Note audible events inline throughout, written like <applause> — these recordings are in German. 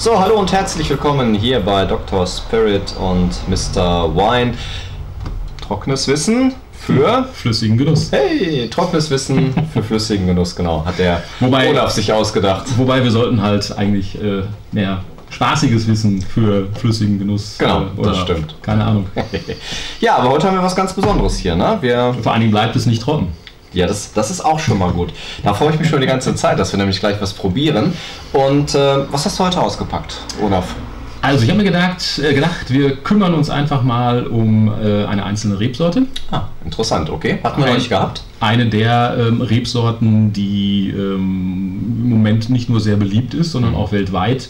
So, hallo und herzlich willkommen hier bei Dr. Spirit und Mr. Wine. Trockenes Wissen für flüssigen Genuss. Hey, trockenes Wissen für flüssigen Genuss, genau, hat der Wobei- Olaf sich ausgedacht. Wobei wir sollten halt eigentlich äh, mehr spaßiges Wissen für flüssigen Genuss. Genau, äh, das stimmt. Keine Ahnung. <laughs> Ja, aber heute haben wir was ganz Besonderes hier, ne? Wir, Vor allen Dingen bleibt es nicht trocken. Ja, das, das ist auch schon mal gut. Da freue ich mich schon die ganze Zeit, dass wir nämlich gleich was probieren. Und äh, was hast du heute ausgepackt, Olaf? Also ich habe mir gedacht, äh, gedacht, wir kümmern uns einfach mal um äh, eine einzelne Rebsorte. Ah, interessant, okay. Hatten wir noch nicht gehabt? Eine der ähm, Rebsorten, die ähm, im Moment nicht nur sehr beliebt ist, sondern auch weltweit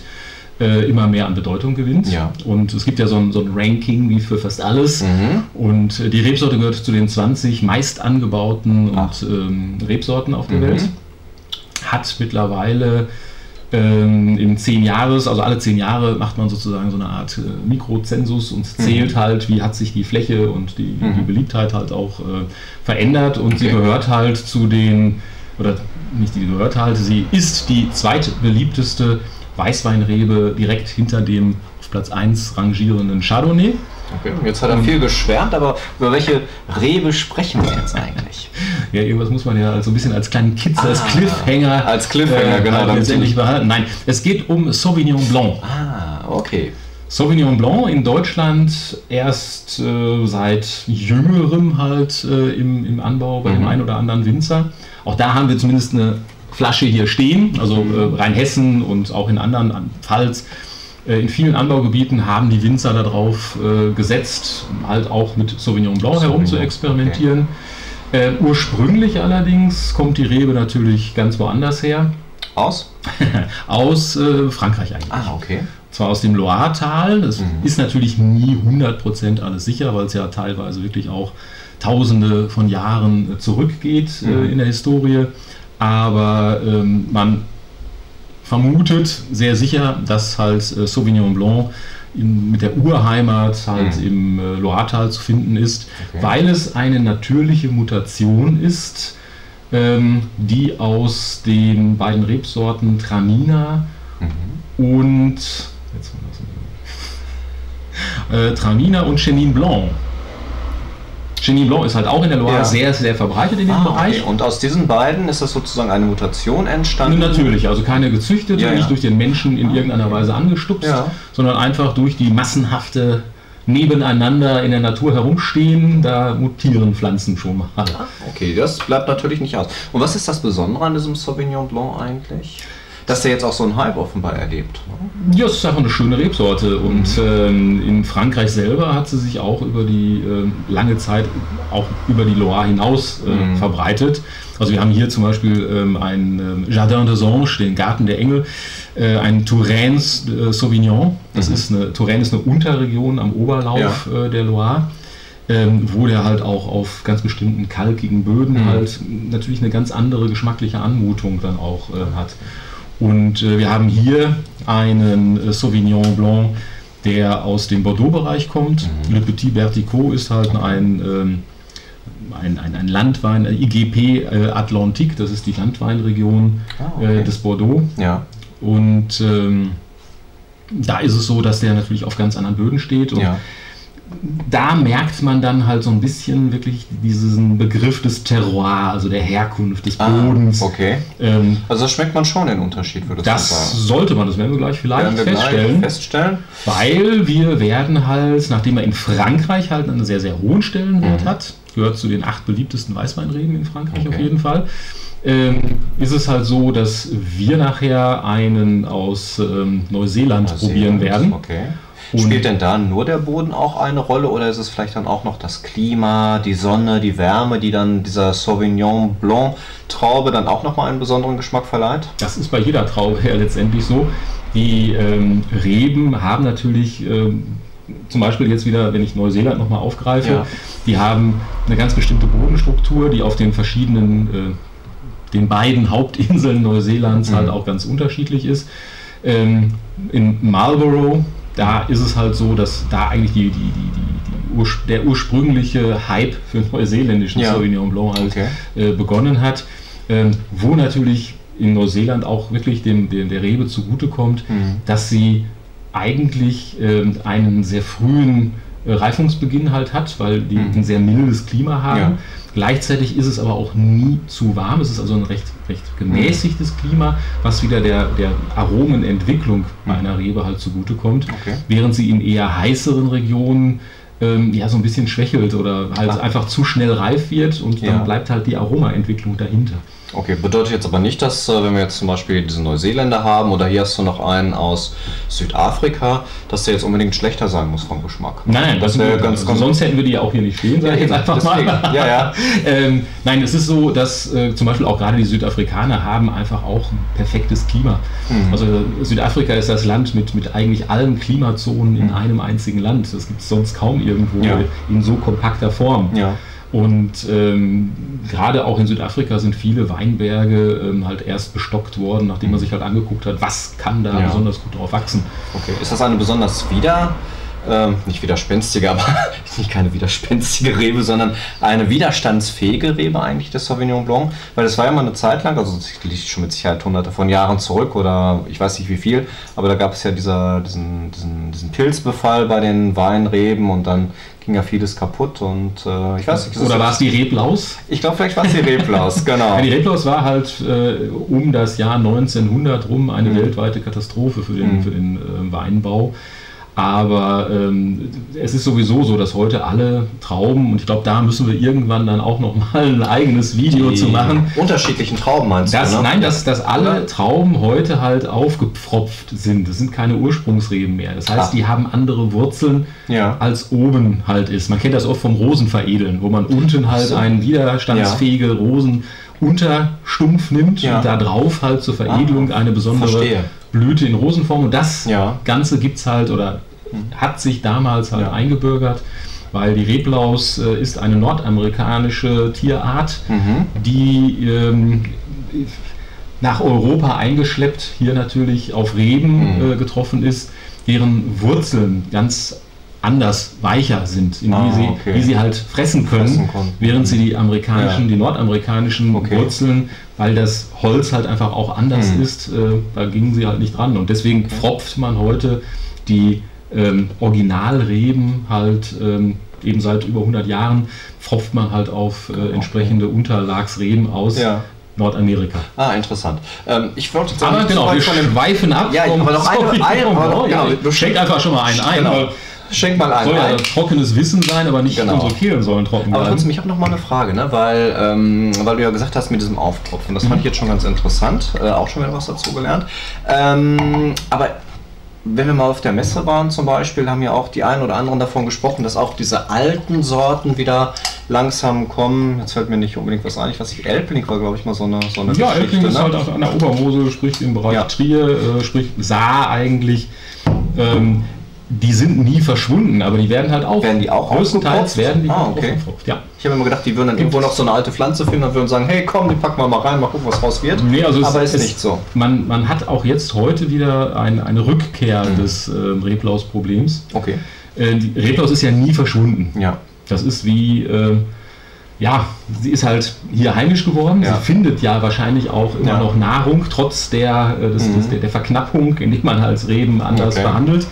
äh, immer mehr an Bedeutung gewinnt. Ja. Und es gibt ja so ein, so ein Ranking wie für fast alles. Mhm. Und äh, die Rebsorte gehört zu den 20 meist angebauten Ah. und ähm, Rebsorten auf der Mhm. Welt. Hat mittlerweile ähm, in zehn Jahres, also alle zehn Jahre macht man sozusagen so eine Art äh, Mikrozensus und zählt halt, wie hat sich die Fläche und die, die Mhm. Beliebtheit halt auch äh, verändert. Und sie Okay. gehört halt zu den, oder nicht die gehört halt, sie ist die zweitbeliebteste Weißweinrebe direkt hinter dem auf Platz 1 rangierenden Chardonnay. Okay, jetzt hat er viel geschwärmt, aber über welche Rebe sprechen wir jetzt eigentlich? <laughs> Ja, irgendwas muss man ja so ein bisschen als kleinen Kitz, als Ah, Cliffhanger, als Cliffhanger, genau, halt damit letztendlich behalten. Nein, es geht um Sauvignon Blanc. Ah, okay. Sauvignon Blanc in Deutschland erst äh, seit jüngerem halt äh, im, im Anbau bei dem Mhm. einen oder anderen Winzer. Auch da haben wir zumindest eine Flasche hier stehen, also äh, Rheinhessen und auch in anderen, an Pfalz. Äh, in vielen Anbaugebieten haben die Winzer darauf äh, gesetzt, halt auch mit Sauvignon Blanc herum Sauvignon, zu experimentieren. Äh, ursprünglich allerdings kommt die Rebe natürlich ganz woanders her, Aus? <laughs> aus äh, Frankreich eigentlich Ah, okay. zwar aus dem Loire-Tal. Das Mhm. ist natürlich nie 100% alles sicher, weil es ja teilweise wirklich auch Tausende von Jahren äh, zurückgeht äh, Mhm. in der Historie. Aber ähm, man vermutet sehr sicher, dass halt äh, Sauvignon Blanc in, mit der Urheimat halt Mhm. im äh, Loire-Tal zu finden ist, Okay. weil es eine natürliche Mutation ist, ähm, die aus den beiden Rebsorten Traminer Mhm. und jetzt mal das- <laughs> äh, Traminer und Chenin Blanc. Chenin Blanc ist halt auch in der Loire Ja. sehr, sehr verbreitet in dem Ah, Bereich. okay. Und aus diesen beiden ist das sozusagen eine Mutation entstanden? Natürlich, also keine gezüchtete, Ja, nicht durch den Menschen in irgendeiner Weise angestupst, sondern einfach durch die massenhafte nebeneinander in der Natur herumstehen, da mutieren Pflanzen schon mal. Ah, Okay, das bleibt natürlich nicht aus. Und was ist das Besondere an diesem Sauvignon Blanc eigentlich? Dass der jetzt auch so einen Hype offenbar erlebt. Ja, es ist einfach eine schöne Rebsorte und ähm, in Frankreich selber hat sie sich auch über die ähm, lange Zeit auch über die Loire hinaus äh, Mhm. verbreitet. Also wir haben hier zum Beispiel ähm, ein ähm, Jardin des Anges, den Garten der Engel, äh, ein Touraines äh, Sauvignon. Das Mhm. ist eine Touraine ist eine Unterregion am Oberlauf äh, der Loire. Ähm, wo der halt auch auf ganz bestimmten kalkigen Böden Mhm. halt natürlich eine ganz andere geschmackliche Anmutung dann auch äh, hat. Und äh, wir haben hier einen äh, Sauvignon Blanc, der aus dem Bordeaux-Bereich kommt. Mhm. Le Petit Berticot ist halt ein, ähm, ein, ein, ein Landwein, äh, IGP äh, Atlantique, das ist die Landweinregion Ah, okay. äh, des Bordeaux. Ja. Und ähm, da ist es so, dass der natürlich auf ganz anderen Böden steht. Und ja. Da merkt man dann halt so ein bisschen wirklich diesen Begriff des Terroir, also der Herkunft des Ah, Bodens. okay. Ähm, Also das schmeckt man schon den Unterschied, du das sagen. sollte man, das werden wir gleich vielleicht wir gleich feststellen. feststellen. Weil wir werden halt, nachdem er in Frankreich halt einen sehr, sehr hohen Stellenwert Mhm. hat, gehört zu den acht beliebtesten Weißweinreben in Frankreich auf Okay. jeden Fall, ähm, ist es halt so, dass wir nachher einen aus ähm, Neuseeland probieren Neuseeland, werden. Okay. Und- Spielt denn da nur der Boden auch eine Rolle oder ist es vielleicht dann auch noch das Klima, die Sonne, die Wärme, die dann dieser Sauvignon Blanc Traube dann auch nochmal einen besonderen Geschmack verleiht? Das ist bei jeder Traube ja letztendlich so. Die ähm, Reben haben natürlich, ähm, zum Beispiel jetzt wieder, wenn ich Neuseeland nochmal aufgreife, Ja. die haben eine ganz bestimmte Bodenstruktur, die auf den verschiedenen, äh, den beiden Hauptinseln Neuseelands Mhm. halt auch ganz unterschiedlich ist. Ähm, in Marlborough, da ist es halt so, dass da eigentlich die, die, die, Urs der ursprüngliche Hype für neuseeländischen Ja. Sauvignon Blanc halt Okay. äh, begonnen hat, ähm, wo natürlich in Neuseeland auch wirklich dem, dem der Rebe zugutekommt, Mhm. dass sie eigentlich ähm, einen sehr frühen äh, Reifungsbeginn halt hat, weil die Mhm. ein sehr mildes Klima haben. Ja. Gleichzeitig ist es aber auch nie zu warm. Es ist also ein recht, recht gemäßigtes Klima, was wieder der, der Aromenentwicklung bei einer Rebe halt zugutekommt. Okay. Während sie in eher heißeren Regionen ähm, ja so ein bisschen schwächelt oder halt Klar. einfach zu schnell reif wird und Ja. dann bleibt halt die Aromaentwicklung dahinter. Okay, bedeutet jetzt aber nicht, dass, äh, wenn wir jetzt zum Beispiel diesen Neuseeländer haben oder hier hast du noch einen aus Südafrika, dass der jetzt unbedingt schlechter sein muss vom Geschmack. Nein, das wäre ganz, also sonst hätten wir die ja auch hier nicht stehen, sage ich jetzt einfach deswegen. mal. Ja, ja. <laughs> ähm, nein, es ist so, dass äh, zum Beispiel auch gerade die Südafrikaner haben einfach auch ein perfektes Klima. Mhm. Also Südafrika ist das Land mit, mit eigentlich allen Klimazonen in einem einzigen Land. Das gibt es sonst kaum irgendwo. Ja. in so kompakter Form. Ja. Und ähm, gerade auch in Südafrika sind viele Weinberge ähm, halt erst bestockt worden, nachdem man sich halt angeguckt hat, was kann da Ja. besonders gut drauf wachsen. Okay. Ist das eine besonders wieder, ähm, nicht widerspenstige, aber <laughs> nicht keine widerspenstige Rebe, sondern eine widerstandsfähige Rebe eigentlich, der Sauvignon Blanc? Weil das war ja mal eine Zeit lang, also das liegt schon mit Sicherheit hunderte von Jahren zurück oder ich weiß nicht wie viel, aber da gab es ja dieser, diesen, diesen, diesen Pilzbefall bei den Weinreben und dann ging ja vieles kaputt und äh, ich weiß nicht. Oder war es die Reblaus? Ich glaube, vielleicht war es die Reblaus, <laughs> genau. Ja, die Reblaus war halt äh, um das Jahr 1900 rum eine Mhm. weltweite Katastrophe für den, Mhm. für den äh, Weinbau. Aber ähm, es ist sowieso so, dass heute alle Trauben, und ich glaube, da müssen wir irgendwann dann auch noch mal ein eigenes Video Die zu machen. Unterschiedlichen Trauben meinst Das, du, ne? Nein, dass, dass alle? Trauben heute halt aufgepfropft sind. Das sind keine Ursprungsreben mehr. Das heißt, Ah. die haben andere Wurzeln, Ja. als oben halt ist. Man kennt das oft vom Rosenveredeln, wo man unten halt so. einen widerstandsfähige Rosenunterstumpf nimmt Ja. und da drauf halt zur Veredelung Ah, eine besondere verstehe. Blüte in Rosenform. Und das Ja. Ganze gibt es halt oder hat sich damals halt Ja. eingebürgert, weil die Reblaus äh, ist eine nordamerikanische Tierart, Mhm. die ähm, nach Europa eingeschleppt, hier natürlich auf Reben Mhm. äh, getroffen ist, deren Wurzeln ganz anders weicher sind, in Ah, die, sie, okay. die sie halt fressen können, Fressen während sie die amerikanischen, Ja. die nordamerikanischen Okay. Wurzeln, weil das Holz halt einfach auch anders Mhm. ist, äh, da gingen sie halt nicht dran. Und deswegen pfropft man heute die ähm, Originalreben halt ähm, eben seit über 100 Jahren, pfropft man halt auf äh, entsprechende Unterlagsreben aus Ja. Nordamerika. Ah, interessant. Ähm, ich wollte jetzt Aber genau, wir schweifen ab. Ja, aber noch eine- eine- noch- <laughs> ja, genau, du schenk einfach schon mal einen ein. Genau. Schenk mal einen Soll ja ein. trockenes Wissen sein, aber nicht Genau. unsere Kehlen sollen trocken Aber bleiben. trotzdem, ich habe noch mal eine Frage, ne? weil, ähm, weil du ja gesagt hast mit diesem Auftropfen. Das fand ich jetzt schon ganz interessant. Äh, auch schon wieder was dazu gelernt. Ähm, aber wenn wir mal auf der Messe waren zum Beispiel, haben ja auch die einen oder anderen davon gesprochen, dass auch diese alten Sorten wieder langsam kommen. Jetzt fällt mir nicht unbedingt was ein. Ich weiß nicht, Elbling war, glaube ich, mal so eine, so eine Ja, Elbling ist ne? halt auch an der Obermosel, sprich im Bereich Ja. Trier, äh, sprich Saar eigentlich. Ähm, die sind nie verschwunden, aber die werden halt auch. Werden die auch Größtenteils werden die Ah, auch okay. aufgepfropft, Ja. Ich habe immer gedacht, die würden dann irgendwo noch so eine alte Pflanze finden und würden sagen, hey komm, die packen wir mal rein, mal gucken, was raus wird. Nee, also es- Aber ist es- nicht so. Man, man hat auch jetzt heute wieder ein, eine Rückkehr Mhm. des äh, Reblaus-Problems. Okay. Äh, die Reblaus ist ja nie verschwunden. Ja. Das ist wie, äh, ja, sie ist halt hier heimisch geworden. Ja. Sie findet ja wahrscheinlich auch immer Ja. noch Nahrung, trotz der, äh, des, Mhm. des, der, der Verknappung, indem man halt Reben anders Okay. behandelt.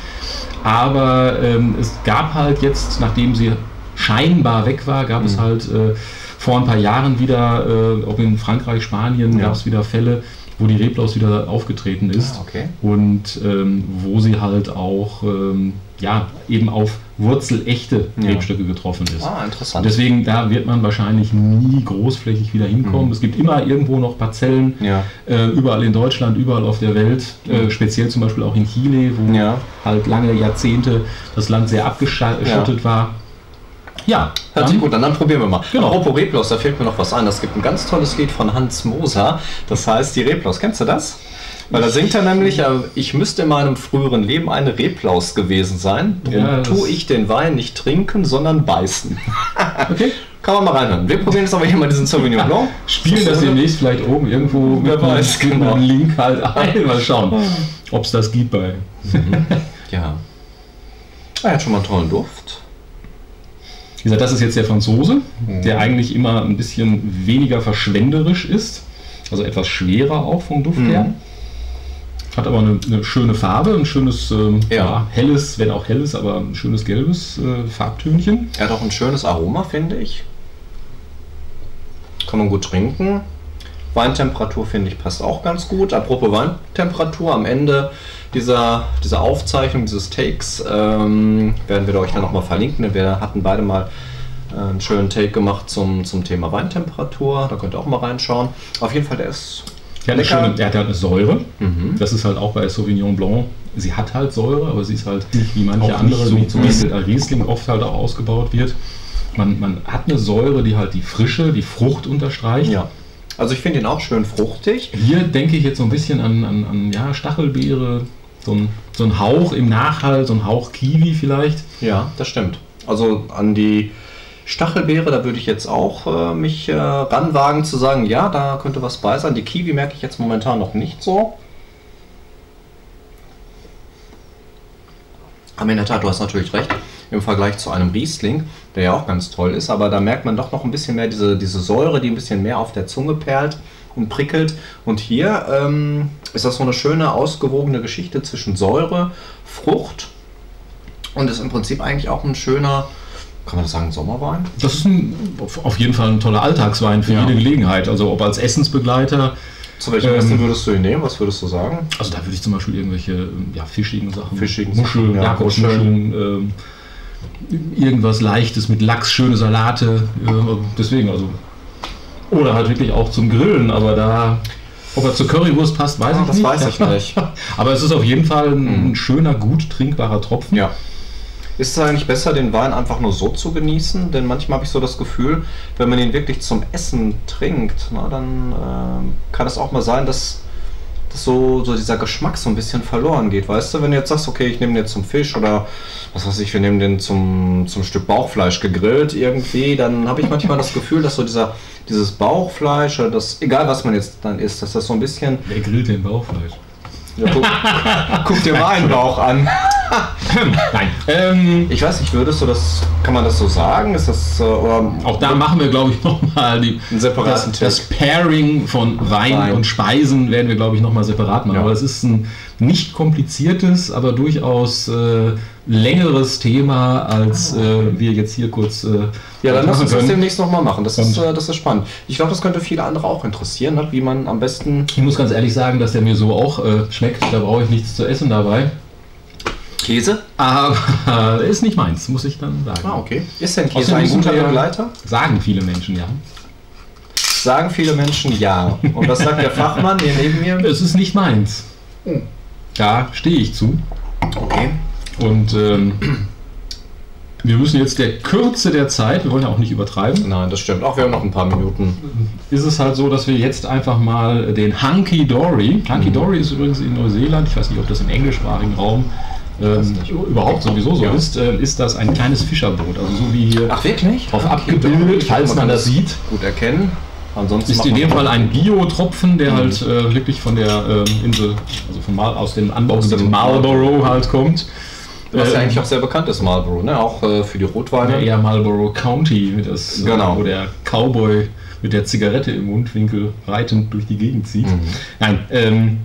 Aber ähm, es gab halt jetzt, nachdem sie scheinbar weg war, gab es Mhm. halt äh, vor ein paar Jahren wieder, äh, auch in Frankreich, Spanien, Ja. gab es wieder Fälle, wo die Reblaus wieder aufgetreten ist Ah, okay. und ähm, wo sie halt auch ähm, ja, eben auf wurzelechte Ja. Rebstöcke getroffen ist. Ah, interessant. Deswegen, da wird man wahrscheinlich nie großflächig wieder hinkommen. Mhm. Es gibt immer irgendwo noch Parzellen, Ja. äh, überall in Deutschland, überall auf der Welt, äh, Mhm. speziell zum Beispiel auch in Chile, wo Ja. halt lange Jahrzehnte das Land sehr abgeschottet war. Ja, Hört sich gut an, dann probieren wir mal. Genau. Apropos Reblaus, da fällt mir noch was ein. Es gibt ein ganz tolles Lied von Hans Moser, das heißt die Reblaus. Kennst du das? Weil da singt er nämlich, äh, ich müsste in meinem früheren Leben eine Reblaus gewesen sein. Drum Ja, das- tue ich den Wein nicht trinken, sondern beißen. <laughs> Okay. Kann man mal reinhören. Wir probieren jetzt aber hier mal diesen Sauvignon <laughs> Blanc. Spielen das demnächst vielleicht oben irgendwo Wer mit einem- weiß, mit genau. einem Link halt ein. <laughs> Mal schauen, ob es das gibt bei. Ja. Er hat schon mal einen tollen Duft. Gesagt, das ist jetzt der Franzose, Mhm. der eigentlich immer ein bisschen weniger verschwenderisch ist. Also etwas schwerer auch vom Duft Mhm. her. Hat aber eine, eine schöne Farbe, ein schönes, Ja. ja. helles, wenn auch helles, aber ein schönes gelbes äh, Farbtönchen. Er hat auch ein schönes Aroma, finde ich. Kann man gut trinken. Weintemperatur, finde ich, passt auch ganz gut. Apropos Weintemperatur, am Ende dieser, dieser Aufzeichnung, dieses Takes, ähm, werden wir euch dann nochmal verlinken. denn Wir hatten beide mal äh, einen schönen Take gemacht zum, zum Thema Weintemperatur. Da könnt ihr auch mal reinschauen. Auf jeden Fall, der ist Der hat, schöne, der hat halt eine Säure. Mhm. Das ist halt auch bei Sauvignon Blanc. Sie hat halt Säure, aber sie ist halt nicht wie manche Auch nicht andere, so wie zum. Beispiel der Riesling oft halt auch ausgebaut wird. Man, man hat eine Säure, die halt die Frische, die Frucht unterstreicht. Ja. Also ich finde ihn auch schön fruchtig. Hier denke ich jetzt so ein bisschen an, an, an ja, Stachelbeere, so ein, so ein Hauch im Nachhall, so ein Hauch Kiwi vielleicht. Ja, das stimmt. Also an die Stachelbeere, da würde ich jetzt auch äh, mich äh, ranwagen zu sagen, ja, da könnte was bei sein. Die Kiwi merke ich jetzt momentan noch nicht so. Aber in der Tat, du hast natürlich recht, im Vergleich zu einem Riesling, der ja auch ganz toll ist, aber da merkt man doch noch ein bisschen mehr diese, diese Säure, die ein bisschen mehr auf der Zunge perlt und prickelt. Und hier ähm, ist das so eine schöne, ausgewogene Geschichte zwischen Säure, Frucht und ist im Prinzip eigentlich auch ein schöner, kann man das sagen, Sommerwein? Das ist ein, auf jeden Fall ein toller Alltagswein für Ja. jede Gelegenheit. Also ob als Essensbegleiter. Zu welchem Ähm, Essen würdest du ihn nehmen? Was würdest du sagen? Also da würde ich zum Beispiel irgendwelche ähm, ja, fischigen Sachen, Fischigen Muscheln, Sachen, ja, Jakobsmuscheln, ähm, irgendwas Leichtes mit Lachs, schöne Salate. Äh, deswegen also. Oder halt wirklich auch zum Grillen, aber da. Ob er zur Currywurst passt, weiß Ah, ich das nicht. weiß ich <laughs> nicht. Aber es ist auf jeden Fall ein, Mhm. ein schöner, gut trinkbarer Tropfen. Ja. Ist es eigentlich besser, den Wein einfach nur so zu genießen? Denn manchmal habe ich so das Gefühl, wenn man ihn wirklich zum Essen trinkt, na, dann ähm, kann es auch mal sein, dass, dass so, so dieser Geschmack so ein bisschen verloren geht. Weißt du, wenn du jetzt sagst, okay, ich nehme den zum Fisch oder was weiß ich, wir nehmen den zum, zum Stück Bauchfleisch gegrillt irgendwie, dann habe ich manchmal das Gefühl, dass so dieser, dieses Bauchfleisch oder das, egal was man jetzt dann isst, dass das so ein bisschen. Wer grillt den Bauchfleisch? Ja, guck, guck dir meinen Bauch an. <laughs> Nein. Ähm, Ich weiß nicht, würdest du das, kann man das so sagen? Ist das, äh, auch da machen wir, glaube ich, <laughs> nochmal Einen separaten das, das. Pairing von Wein, Wein. und Speisen werden wir, glaube ich, nochmal separat machen. Ja. Aber es ist ein nicht kompliziertes, aber durchaus äh, längeres Thema, als äh, wir jetzt hier kurz äh, Ja, dann lass uns das demnächst nochmal machen. Das ist, äh, das ist spannend. Ich glaube, das könnte viele andere auch interessieren, ne? wie man am besten. Ich muss ganz ehrlich sagen, dass der mir so auch äh, schmeckt. Da brauche ich nichts zu essen dabei. Käse? Aber er <laughs> ist nicht meins, muss ich dann sagen. Ah, okay. Ist denn Käse Außerdem ein guter Begleiter? Sagen viele Menschen, ja. Sagen viele Menschen ja. Und was sagt der Fachmann hier neben mir? Es ist nicht meins. Da stehe ich zu. Okay. Und ähm, wir müssen jetzt der Kürze der Zeit, wir wollen ja auch nicht übertreiben, Nein, das stimmt. Auch wir haben noch ein paar Minuten. ist es halt so, dass wir jetzt einfach mal den Hunky Dory, Hunky Dory ist übrigens in Neuseeland, ich weiß nicht, ob das im englischsprachigen Raum ähm, überhaupt sowieso so Ja. ist, äh, ist das ein kleines Fischerboot. Also so wie hier Ach, wirklich? drauf Okay, abgebildet, falls man das sieht. Gut erkennen. Ansonsten Ist in dem Fall ein Bio-Tropfen, der Mhm. halt äh, wirklich von der ähm, Insel, also von Mal, aus dem Aus Anbaugebiet dem Marlborough halt kommt. Was ja Äh, eigentlich auch sehr bekannt ist, Marlboro, ne? Auch äh, für die Rotweine. Ja, eher Marlborough County, das, Genau. äh, wo der Cowboy mit der Zigarette im Mundwinkel reitend durch die Gegend zieht. Mhm. Nein, ähm,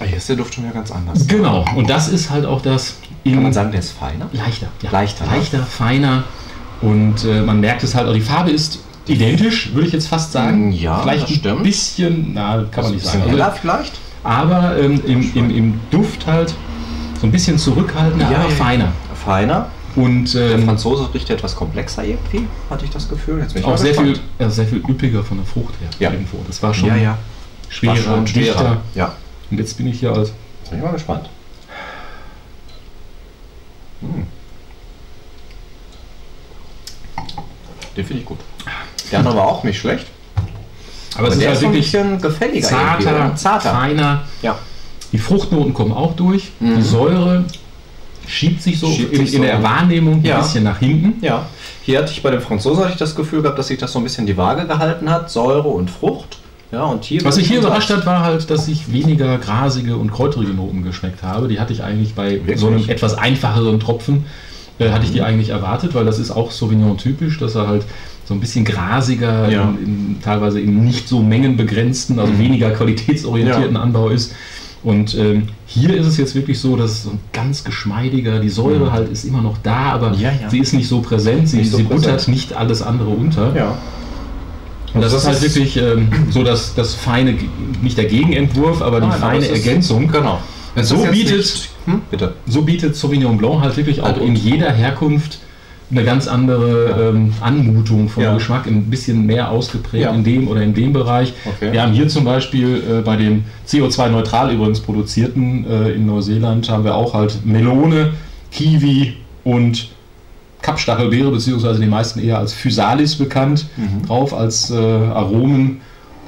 Ah, Hier ist der Duft schon wieder ganz anders. genau. Und das ist halt auch das Kann man sagen, der ist feiner? leichter, ja, Leichter, ne? leichter, feiner. Und äh, man merkt es halt, auch die Farbe ist identisch, würde ich jetzt fast sagen. Mm, ja, vielleicht ein bisschen, na, kann man nicht sagen. heller Also, vielleicht? aber ähm, im, im, im Duft halt so ein bisschen zurückhaltender, Ja, aber feiner. Feiner. Und Der ähm, Franzose riecht etwas komplexer irgendwie, hatte ich das Gefühl. Jetzt bin ich auch sehr viel, ja, sehr viel üppiger von der Frucht her. Ja. Irgendwo. Das war schon Ja, ja. schwerer, War schon dichter. schwerer. Ja. Und jetzt bin ich hier als Jetzt bin ich mal gespannt. Hm. Den finde ich gut. Der andere war auch nicht schlecht. aber es ist halt so ein wirklich bisschen gefälliger. zarter, zarter. feiner. Ja. Die Fruchtnoten kommen auch durch. Mhm. Die Säure schiebt sich so Schiebt in, sich in so. der Wahrnehmung Ja. ein bisschen nach hinten. Ja. Hier hatte ich bei dem Franzosen hatte ich das Gefühl gehabt, dass sich das so ein bisschen die Waage gehalten hat. Säure und Frucht. Ja, und hier Was mich hier überrascht hat, war halt, dass ich weniger grasige und kräuterige Noten geschmeckt habe. Die hatte ich eigentlich bei Wirklich? so einem etwas einfacheren Tropfen, äh, hatte ich Mhm. die eigentlich erwartet, weil das ist auch Sauvignon typisch, dass er halt so ein bisschen grasiger, Ja. in, in, teilweise eben nicht so mengenbegrenzten, also weniger qualitätsorientierten Ja. Anbau ist. Und ähm, hier ist es jetzt wirklich so, dass es so ein ganz geschmeidiger, die Säure halt ist immer noch da, aber Ja, sie ist nicht so präsent, sie, Nicht so sie präsent. buttert nicht alles andere unter. Und das, Das ist halt ist- wirklich ähm, so das, das feine, nicht der Gegenentwurf, aber die Nein, aber feine ist- Ergänzung. Genau. So bietet- nicht- Hm? So bietet Sauvignon Blanc halt wirklich auch Halt in jeder Herkunft eine ganz andere ähm, Anmutung vom Ja. Geschmack, ein bisschen mehr ausgeprägt Ja. in dem oder in dem Bereich. Okay. Wir haben hier zum Beispiel äh, bei dem CO2-neutral übrigens produzierten äh, in Neuseeland haben wir auch halt Melone, Kiwi und Kapstachelbeere, beziehungsweise die meisten eher als Physalis bekannt, Mhm. drauf als äh, Aromen.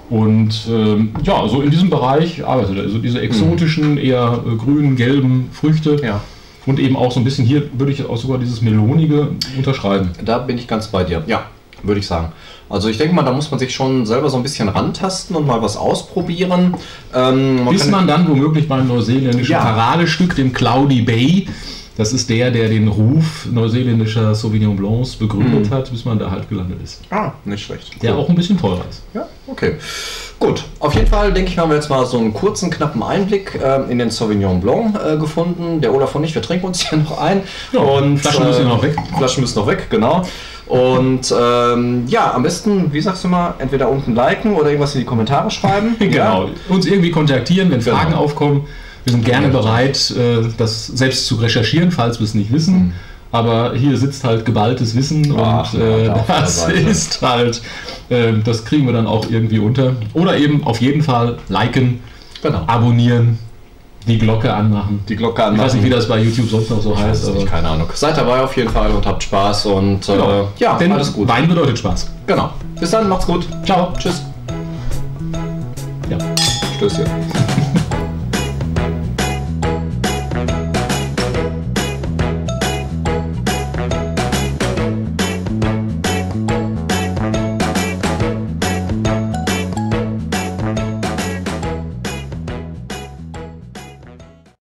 Und ähm, ja, so in diesem Bereich arbeitet er. Also diese exotischen, eher äh, grünen, gelben Früchte. Ja. Und eben auch so ein bisschen hier würde ich auch sogar dieses Melonige unterschreiben. Da bin ich ganz bei dir. Ja, würde ich sagen. Also ich denke mal, da muss man sich schon selber so ein bisschen rantasten und mal was ausprobieren. Ähm, Bis kann- man dann womöglich beim neuseeländischen Ja. Paradestück, dem Cloudy Bay, das ist der, der den Ruf neuseeländischer Sauvignon Blancs begründet Mhm. hat, bis man da halt gelandet ist. Ah, nicht schlecht. Der Cool. auch ein bisschen teurer ist. Ja, okay. Gut, auf jeden Fall denke ich, haben wir jetzt mal so einen kurzen, knappen Einblick ähm, in den Sauvignon Blanc äh, gefunden. Der Olaf und ich, wir trinken uns hier <laughs> noch ein. Ja, Flaschen müssen noch weg. Flaschen müssen noch weg, genau. Und ähm, ja, am besten, wie sagst du mal, entweder unten liken oder irgendwas in die Kommentare schreiben. <laughs> Genau. Uns irgendwie kontaktieren, wenn Genau. Fragen aufkommen. Wir sind gerne Ja. bereit, äh, das selbst zu recherchieren, falls wir es nicht wissen. Aber hier sitzt halt geballtes Wissen. Ach, und äh, das ist halt, äh, das kriegen wir dann auch irgendwie unter. Oder eben auf jeden Fall liken, Genau. abonnieren, die Glocke anmachen. Die Glocke Ich anmachen. weiß nicht, wie das bei YouTube sonst noch so Ich heißt, aber nicht, keine Ahnung. Seid dabei auf jeden Fall und habt Spaß und äh, Genau. ja, Denn alles gut. Wein bedeutet Spaß. Genau. Bis dann, macht's gut. Ciao. Tschüss. Ja. Stößchen.